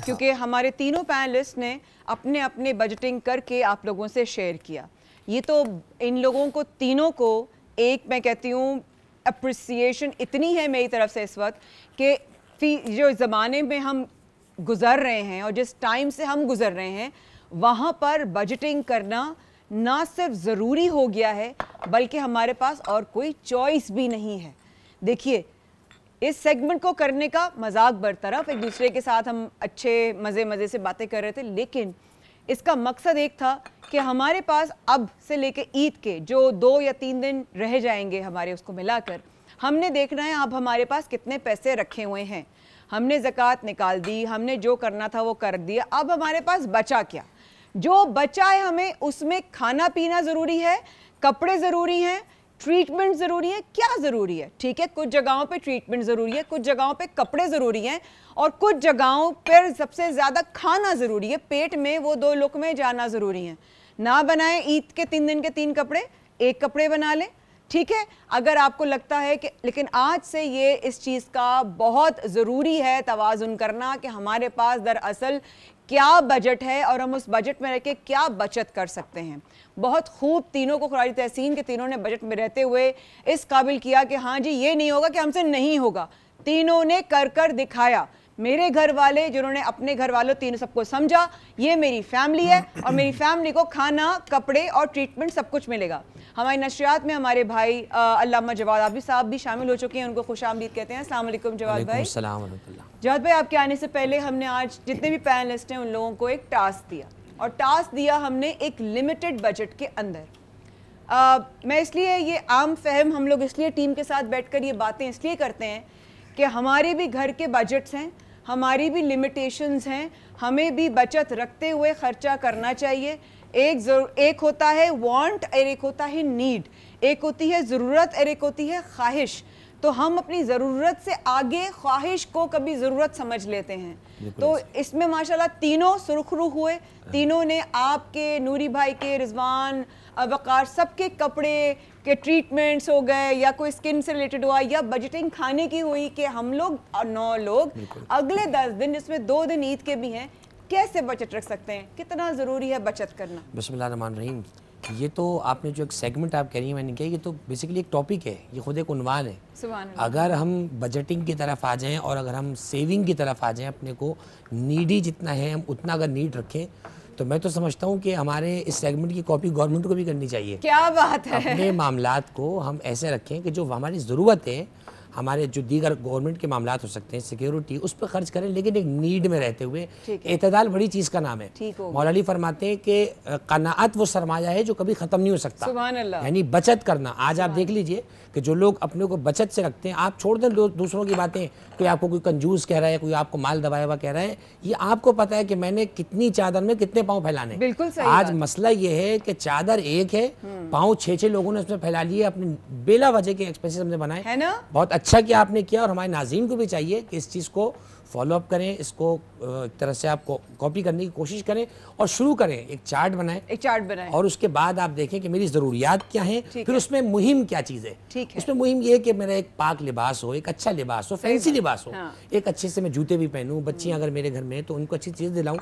क्योंकि हमारे तीनों पैनलिस्ट ने अपने अपने बजटिंग करके आप लोगों से शेयर किया। ये तो इन लोगों को, तीनों को एक मैं कहती हूँ अप्रिसिएशन इतनी है मेरी तरफ़ से इस वक्त कि जो ज़माने में हम गुज़र रहे हैं और जिस टाइम से हम गुज़र रहे हैं, वहाँ पर बजटिंग करना ना सिर्फ़ ज़रूरी हो गया है, बल्कि हमारे पास और कोई चॉइस भी नहीं है। देखिए इस सेगमेंट को करने का मज़ाक बरतरफ एक दूसरे के साथ हम अच्छे मज़े मज़े से बातें कर रहे थे, लेकिन इसका मकसद एक था कि हमारे पास अब से लेके ईद के जो दो या तीन दिन रह जाएँगे हमारे उसको मिलाकर, हमने देखना है अब हमारे पास कितने पैसे रखे हुए हैं। हमने ज़क़़त निकाल दी, हमने जो करना था वो कर दिया। अब हमारे पास बचा क्या? जो बचा है हमें, उसमें खाना पीना ज़रूरी है, कपड़े ज़रूरी हैं ट्रीटमेंट ज़रूरी है, क्या ज़रूरी है? ठीक है, कुछ जगहों पे ट्रीटमेंट ज़रूरी है, कुछ जगहों पे कपड़े ज़रूरी हैं और कुछ जगहों पर सबसे ज़्यादा खाना ज़रूरी है। पेट में वो दो लुक में जाना ज़रूरी है। ना बनाए ईद के तीन दिन के तीन कपड़े, एक कपड़े बना लें ठीक है? अगर आपको लगता है कि, लेकिन आज से ये इस चीज़ का बहुत ज़रूरी है तोज़ुन करना कि हमारे पास दरअसल क्या बजट है और हम उस बजट में रह क्या बचत कर सकते हैं। बहुत खूब तीनों को खुरारी तहसीन के तीनों ने बजट में रहते हुए इस काबिल किया कि हाँ जी, ये नहीं होगा कि हमसे नहीं होगा। तीनों ने कर कर दिखाया। मेरे घर वाले जिन्होंने अपने घर वालों तीनों सबको समझा ये मेरी फैमिली है और मेरी फैमिली को खाना कपड़े और ट्रीटमेंट सब कुछ मिलेगा। हमारी नशरियात में हमारे भाई अल्लामा जवाद आबी साहब भी शामिल हो चुके हैं उनको खुश आमदीद कहते हैं। असल जवाद भाई। जवाद भाई आपके आने से पहले हमने आज जितने भी पैनलिस्ट हैं उन लोगों को एक टास्क दिया और टास्क दिया हमने एक लिमिटेड बजट के अंदर। आ, मैं इसलिए ये आम फहम हम लोग इसलिए टीम के साथ बैठकर ये बातें इसलिए करते हैं कि हमारे भी घर के बजट्स हैं हमारी भी लिमिटेशंस हैं। हमें भी बचत रखते हुए ख़र्चा करना चाहिए। एक ज़रूर एक होता है वांट और एक होता है नीड एक होती है ज़रूरत, और एक होती है ख्वाहिश। तो हम अपनी ज़रूरत से आगे ख्वाहिश को कभी ज़रूरत समझ लेते हैं। तो इसमें माशाल्लाह तीनों सुरखरू हुए। तीनों ने आपके नूरी भाई के रिजवान वक़ार सबके कपड़े के ट्रीटमेंट्स हो गए या कोई स्किन से रिलेटेड हुआ या बजटिंग खाने की हुई कि हम लोग नौ लोग अगले दस दिन जिसमें दो दिन ईद के भी हैं कैसे बचत रख सकते हैं? कितना ज़रूरी है बचत करना? बसमान रहीम। ये तो आपने जो एक सेगमेंट आप कह रही हैं मैंने कहा ये तो बेसिकली एक टॉपिक है ये खुद एक उनवान है। अगर हम बजटिंग की तरफ़ आ जाएँ और अगर हम सेविंग की तरफ़ आ जाएँ अपने को नीडी जितना है हम उतना अगर नीड रखें तो मैं तो समझता हूँ कि हमारे इस सेगमेंट की कॉपी गवर्नमेंट को भी करनी चाहिए। क्या बात है। अपने मामला को हम ऐसे रखें कि जो हमारी ज़रूरत है हमारे जो दीगर गवर्नमेंट के मामला हो सकते हैं सिक्योरिटी उस पर खर्च करें लेकिन एक नीड में रहते हुए एतदाल बड़ी चीज़ का नाम है। मौलाली फरमाते हैं कि कनात वो सरमाया है जो कभी ख़त्म नहीं हो सकता। यानी बचत करना। आज आप देख लीजिए कि जो लोग अपने को बचत से रखते हैं आप छोड़ दें दूसरों की बातें। कोई आपको कोई कंजूस कह रहा है कोई आपको माल दबाया हुआ कह रहा है ये आपको पता है कि मैंने कितनी चादर में कितने पाँव फैलाने। बिल्कुल सही आज मसला ये है कि चादर एक है हम्म। पाँव छः छः लोगों ने उसमें फैला लिए अपने बेला वजह के एक्सपेंसिस हमने बनाए। है ना? बहुत अच्छा किया आपने किया और हमारे नाजीन को भी चाहिए कि इस चीज़ को फॉलो अप करें इसको एक तरह से आप कॉपी करने की कोशिश करें और शुरू करें एक चार्ट बनाएँ। एक चार्ट बनाएँ। और उसके बाद आप देखें कि मेरी ज़रूरियात क्या है फिर है। उसमें मुहिम क्या चीज़। है ठीक है। उसमें मुहिम ये है कि मेरा एक पाक लिबास हो एक अच्छा लिबास हो फैंसी लिबास हो। हाँ। एक अच्छे से मैं जूते भी पहनूँ बच्चियाँ अगर मेरे घर में तो उनको अच्छी चीज़ दिलाऊँ।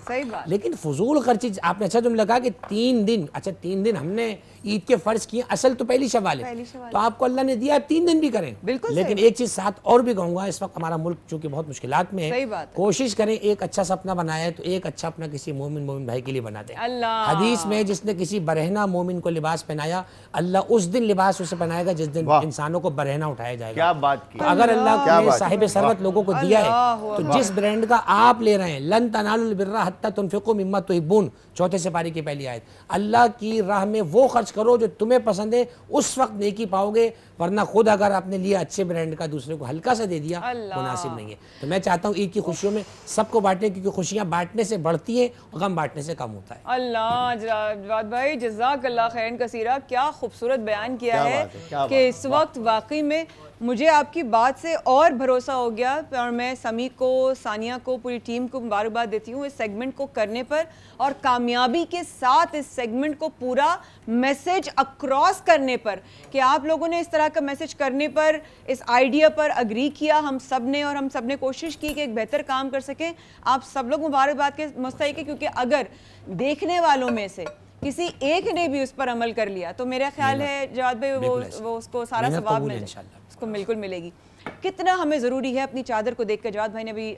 लेकिन फजूल खर्ची आपने अच्छा तुम लगा कि तीन दिन अच्छा तीन दिन हमने ईद के फ़र्ज़ किए असल तो पहली शवाल है। तो आपको अल्लाह ने दिया तीन दिन भी करें। बिल्कुल लेकिन एक चीज़ साथ और भी कहूँगा इस वक्त हमारा मुल्क चूँकि बहुत मुश्किल में है कोशिश करें एक अच्छा सपना बनाया है तो एक अच्छा अपना किसी मोमिन मोमिन भाई के लिए बना दे। हदीस में जिसने किसी बरहना मोमिन को लिबास पहनाया अल्लाह उस दिन लिबास उसे पहनाएगा जिस दिन इंसानों को बरहना उठाया जाएगा। क्या बात की। तो अगर अल्लाह ने साहिब सरवत लोगों को दिया है तो जिस ब्रांड का आप ले रहे हैं लन तनालबिर्रा हत्ता तुनफिको मिम्मा तो चौथे सिपारी की पहली आयत अल्लाह की राह में वो खर्च करो जो तुम्हें पसंद है उस वक्त नेकी पाओगे वरना खुद अगर आपने लिया अच्छे ब्रांड का दूसरे को हल्का सा दे दिया मुनासिब नहीं है। तो मैं चाहता हूँ ईद की खुशियों में सबको बांटने क्योंकि खुशियाँ बांटने से बढ़ती है और गम बांटने से कम होता है। अल्लाह भाई जजाक अल्लाह खैर कसीरा। क्या खूबसूरत बयान किया है कि इस वक्त वाकई में मुझे आपकी बात से और भरोसा हो गया और मैं समी को सानिया को पूरी टीम को मुबारकबाद देती हूँ इस सेगमेंट को करने पर और कामयाबी के साथ इस सेगमेंट को पूरा मैसेज अक्रॉस करने पर कि आप लोगों ने इस तरह का मैसेज करने पर इस आइडिया पर अग्री किया हम सबने और हम सबने कोशिश की कि एक बेहतर काम कर सकें। आप सब लोग मुबारकबाद के मुस्तक है क्योंकि अगर देखने वालों में से किसी एक ने भी उस पर अमल कर लिया तो मेरा ख्याल है जवाब भाई वो वो उसको सारा सवाब मिल। उसको बिल्कुल मिलेगी। कितना हमें ज़रूरी है अपनी चादर को देख कर जवाब भाई ने भी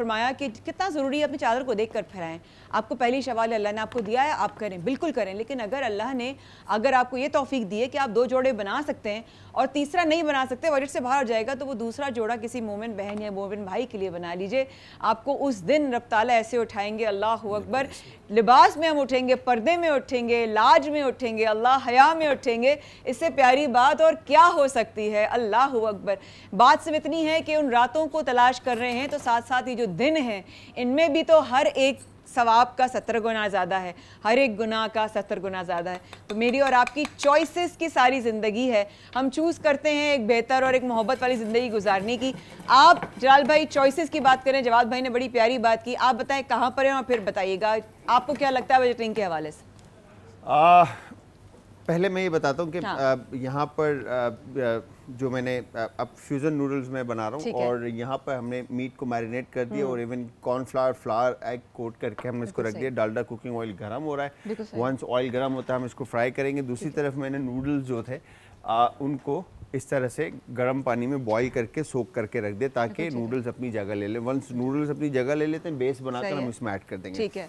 फरमाया कि कितना ज़रूरी है अपनी चादर को देख कर फहराएँ। आपको पहली सवाल अल्लाह ने आपको दिया है, आप करें, बिल्कुल करें। लेकिन अगर अल्लाह ने, अगर आपको ये तोफ़ी दी है कि आप दो जोड़े बना सकते हैं और तीसरा नहीं बना सकते बजट से बाहर हो जाएगा तो वो दूसरा जोड़ा किसी मोमिन बहन या मोमिन भाई के लिए बना लीजिए। आपको उस दिन रफ्ताला ऐसे उठाएँगे, अल्लाह अकबर, लिबास में हम उठेंगे, पर्दे में उठेंगे, लाज में उठेंगे, अल्लाह हया में उठेंगे। इससे प्यारी बात और क्या हो सकती है? अल्लाह अकबर। बात सिर्फ़ इतनी है कि उन रातों को तलाश कर रहे हैं तो साथ साथ ये जो दिन हैं इनमें भी तो हर एक सवाब का सत्तर गुना ज़्यादा है हर एक गुनाह का सत्तर गुना ज़्यादा है। तो मेरी और आपकी चॉइसेस की सारी ज़िंदगी है। हम चूज़ करते हैं एक बेहतर और एक मोहब्बत वाली ज़िंदगी गुजारने की। आप जलाल भाई चॉइसेस की बात करें जवाब भाई ने बड़ी प्यारी बात की। आप बताएँ कहाँ पर हैं और फिर बताइएगा। आपको क्या लगता है बजटिंग के हवाले से? आ, पहले मैं ये बताता हूँ कि हाँ। यहाँ पर आ, जो मैंने अब फ्यूज़न नूडल्स में बना रहा हूँ और यहाँ पर हमने मीट को मैरिनेट कर दिया हम्म। और even cornflour flour egg coat करके हमने इसको रख दिया। डालडा कुकिंग ऑयल गर्म हो रहा है। वंस ऑयल गर्म होता है हम इसको फ्राई करेंगे। दूसरी तरफ़ मैंने नूडल्स जो थे आ, उनको इस तरह से गर्म पानी में बॉईल करके सोक करके रख दे ताकि नूडल्स अपनी जगह ले ले। वंस नूडल्स अपनी जगह ले लेते हैं बेस बनाकर हम इसमें ऐड कर देंगे। ठीक है।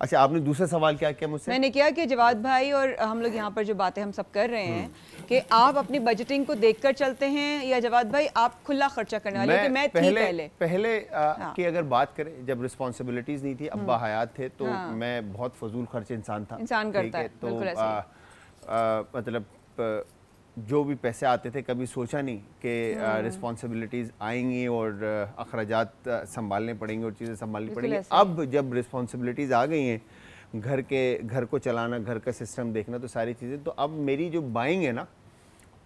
अच्छा आपने दूसरा सवाल क्या किया मुझसे मैंने किया कि जवाद भाई और हम लोग यहाँ पर जो बातें हम सब कर रहे हैं हम्म। कि आप अपनी बजटिंग को देखकर चलते हैं या जवाद भाई आप खुला खर्चा करने वाले मैं, मैं पहले पहले, पहले हाँ। की अगर बात करें जब रिस्पॉन्सिबिलिटीज नहीं थी अब्बा हम्म। हयात थे तो हाँ। मैं बहुत फजूल खर्च इंसान था इंसान करता है तो मतलब जो भी पैसे आते थे कभी सोचा नहीं कि रिस्पॉन्सिबिलिटीज़ हम्म। आएँगी और अखराज संभालने पड़ेंगे और चीज़ें संभालनी पड़ेंगी। अब जब रिस्पॉन्सिबिलिटीज़ आ गई हैं घर के घर को चलाना घर का सिस्टम देखना तो सारी चीज़ें तो अब मेरी जो बाइंग है ना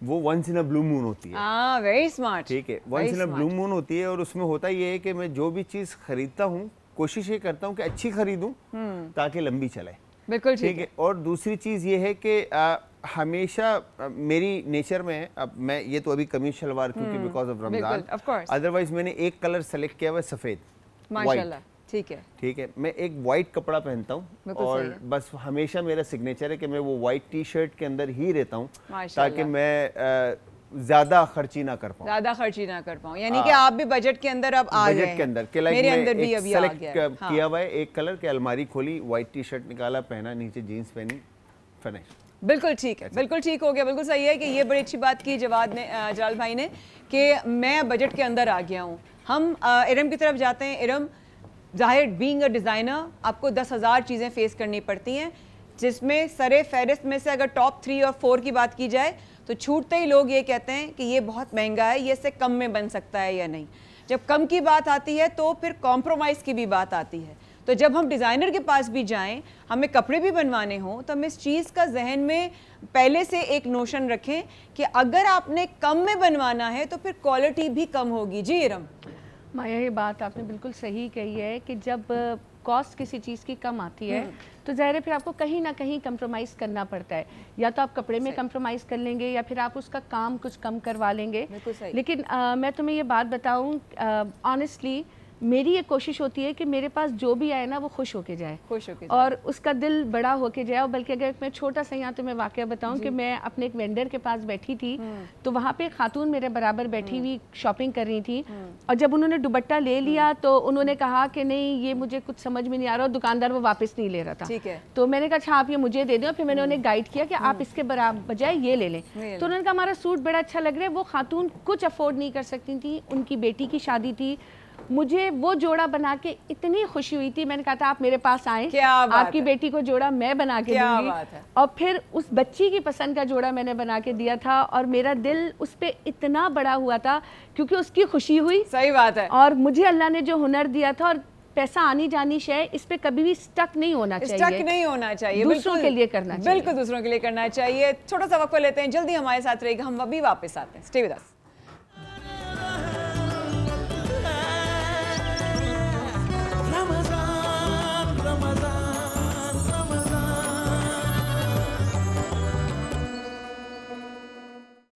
वो once in a blue moon होती है। वेरी स्मार्ट ठीक है once in a blue moon होती है और उसमें होता ये है कि मैं जो भी चीज़ खरीदता हूँ कोशिश ये करता हूँ कि अच्छी खरीदूँ हम्म। ताकि लंबी चले। बिल्कुल ठीक है और दूसरी चीज़ ये है कि हमेशा मेरी नेचर में अब मैं ये तो अभी कमीज शलवार क्योंकि बिकॉज़ ऑफ़ रमज़ान अदरवाइज़ मैंने एक कलर सेलेक्ट किया हुआ सफ़ेद ठीक है। ठीक है मैं एक वाइट कपड़ा पहनता हूँ और बस हमेशा मेरा सिग्नेचर है कि मैं वो वाइट टी शर्ट के अंदर ही रहता हूँ ताकि मैं ज़्यादा खर्ची ना कर पाऊँ। ज़्यादा खर्ची ना कर पाऊँ। यानी कि आप भी बजट के अंदर अब आ बजट के अंदर मेरे अंदर भी अभी आ गया हाँ। किया हुआ है एक कलर के अलमारी खोली व्हाइट टी शर्ट निकाला पहना नीचे जीन्स पहनी फिनिश बिल्कुल ठीक है बिल्कुल ठीक हो गया बिल्कुल सही है कि ये बड़ी अच्छी बात की जवाब ने जलाल भाई ने कि मैं बजट के अंदर आ गया हूँ। हम इरम की तरफ़ जाते हैं। इरम ज़ाहिर बींग अ डिज़ाइनर आपको दस हज़ार चीज़ें फेस करनी पड़ती हैं जिसमें सरे फहरिस्त में से अगर टॉप थ्री और फोर की बात की जाए तो छूटते ही लोग ये कहते हैं कि ये बहुत महँगा है ये इससे कम में बन सकता है या नहीं। जब कम की बात आती है तो फिर कॉम्प्रोमाइज़ की भी बात आती है। तो जब हम डिज़ाइनर के पास भी जाएँ हमें कपड़े भी बनवाने हों तो हम इस चीज़ का जहन में पहले से एक नोशन रखें कि अगर आपने कम में बनवाना है तो फिर क्वालिटी भी कम होगी। जी इरम। माया ये बात आपने बिल्कुल सही कही है कि जब कॉस्ट किसी चीज़ की कम आती है हम्म। तो ज़ाहिर है फिर आपको कहीं ना कहीं कंप्रोमाइज़ करना पड़ता है। या तो आप कपड़े में कंप्रोमाइज़ कर लेंगे या फिर आप उसका काम कुछ कम करवा लेंगे। लेकिन आ, मैं तुम्हें ये बात बताऊँ ऑनेस्टली मेरी ये कोशिश होती है कि मेरे पास जो भी आए ना वो खुश होके जाए। खुश होके और उसका दिल बड़ा होके जाए। और बल्कि अगर मैं छोटा सा यहाँ तो मैं वाक्य बताऊँ कि मैं अपने एक वेंडर के पास बैठी थी हम्म। तो वहाँ पे खातून मेरे बराबर बैठी हम्म। हुई शॉपिंग कर रही थी। हम्म। और जब उन्होंने दुबट्टा ले लिया तो उन्होंने कहा कि नहीं ये मुझे कुछ समझ में नहीं आ रहा और दुकानदार वो वापस नहीं ले रहा था। ठीक है। तो मैंने कहा अच्छा आप ये मुझे दे दो। फिर मैंने उन्हें गाइड किया कि आप इसके बजाय ये ले लें। तो उन्होंने कहा हमारा सूट बड़ा अच्छा लग रहा है। वो खातून कुछ अफोर्ड नहीं कर सकती थी। उनकी बेटी की शादी थी। मुझे वो जोड़ा बना के इतनी खुशी हुई थी। मैंने कहा था आप मेरे पास आए। आपकी बेटी को जोड़ा मैं बना के दूँगी। और फिर उस बच्ची की पसंद का जोड़ा मैंने बना के दिया था और मेरा दिल उस पर इतना बड़ा हुआ था क्योंकि उसकी खुशी हुई। सही बात है। और मुझे अल्लाह ने जो हुनर दिया था और पैसा आनी जानी शय इस पे कभी भी स्टक नहीं होना चाहिए। स्टक नहीं होना चाहिए दूसरों के लिए करना चाहिए। बिल्कुल दूसरों के लिए करना चाहिए। छोटा सा वक्त लेते हैं जल्दी हमारे साथ रहेगा हम अभी वापस आते हैं। Stay with us